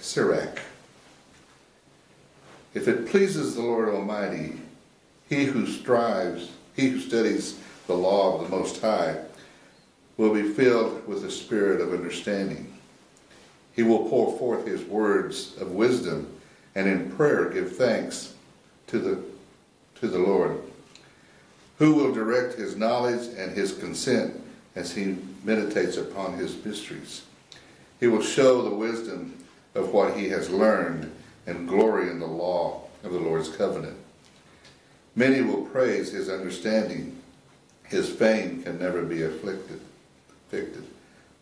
Sirach. If it pleases the Lord Almighty, he who strives, he who studies the law of the Most High, will be filled with the spirit of understanding. He will pour forth his words of wisdom and in prayer give thanks to the, to the Lord, who will direct his knowledge and his consent as he meditates upon his mysteries. He will show the wisdom of what he has learned and glory in the law of the Lord's covenant. Many will praise his understanding. His fame can never be afflicted. afflicted.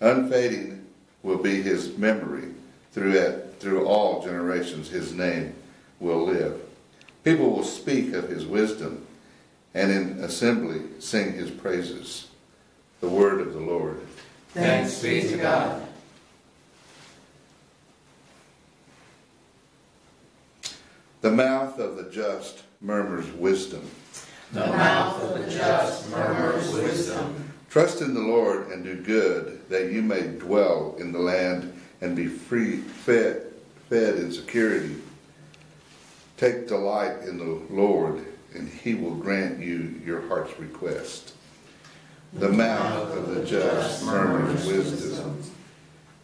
Unfading will be his memory through, through all generations. His name will live. People will speak of his wisdom and in assembly sing his praises. The word of the Lord. Thanks be to God. The mouth of the just murmurs wisdom. The mouth of the just murmurs wisdom. Trust in the Lord and do good, that you may dwell in the land and be free, fed, fed in security. Take delight in the Lord, and he will grant you your heart's request. The mouth of the just murmurs wisdom.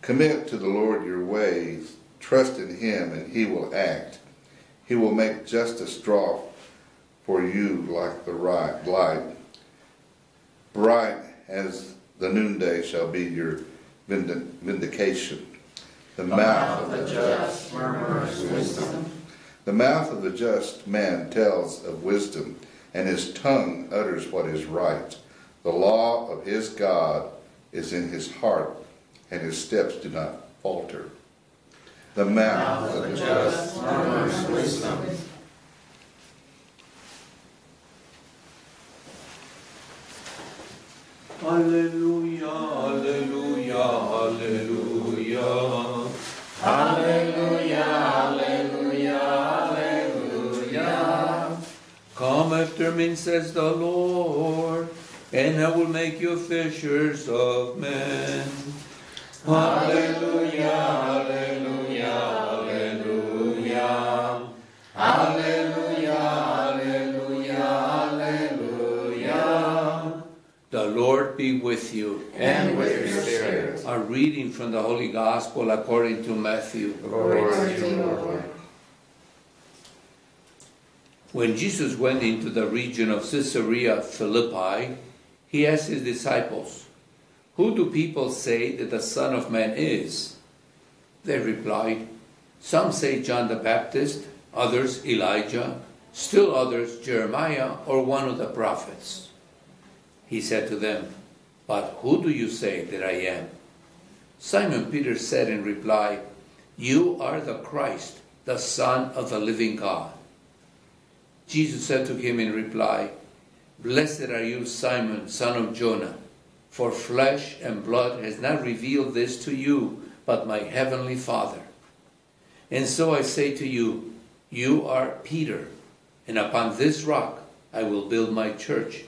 Commit to the Lord your ways, trust in him, and he will act. He will make justice draw for you like the right light. Bright as the noonday shall be your vindication. The, the mouth of the just murmurs wisdom. The mouth of the just man tells of wisdom, and his tongue utters what is right. The law of his God is in his heart, and his steps do not falter. The mouth of the just murmurs wisdom. Alleluia, Alleluia, Alleluia. Alleluia, Alleluia, Alleluia. Come after me, says the Lord, and I will make you fishers of men. Alleluia, Alleluia, Alleluia. The Lord be with you. And with your spirit. A reading from the Holy Gospel according to Matthew. Glory to you, Lord. When Jesus went into the region of Caesarea Philippi, he asked his disciples, Who do people say that the Son of Man is? They replied, Some say John the Baptist, others Elijah, still others Jeremiah or one of the prophets. He said to them, But who do you say that I am? Simon Peter said in reply, You are the Christ, the Son of the living God. Jesus said to him in reply, Blessed are you, Simon, son of Jonah, for flesh and blood has not revealed this to you, but my heavenly Father. And so I say to you, You are Peter, and upon this rock I will build my church,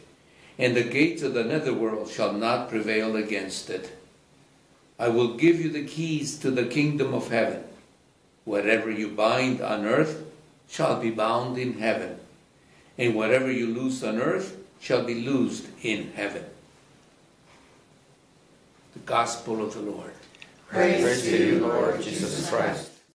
and the gates of the netherworld shall not prevail against it. I will give you the keys to the kingdom of heaven. Whatever you bind on earth shall be bound in heaven and whatever you loose on earth shall be loosed in heaven. The Gospel of the Lord. Praise, Praise to you, Lord Jesus Christ.